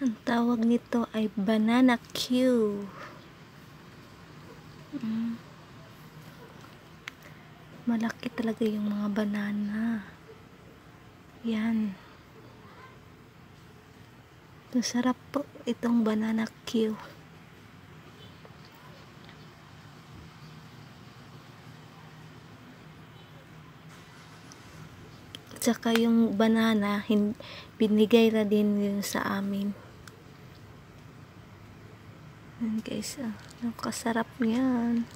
Ang tawag nito ay banana Q. Mm. Malaki talaga yung mga banana. Yan. Masarap po itong banana Q. Tsaka yung banana, binigay na din yun sa amin. Yan guys, ah, nakasarap yan.